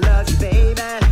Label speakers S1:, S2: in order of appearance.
S1: to love you, baby.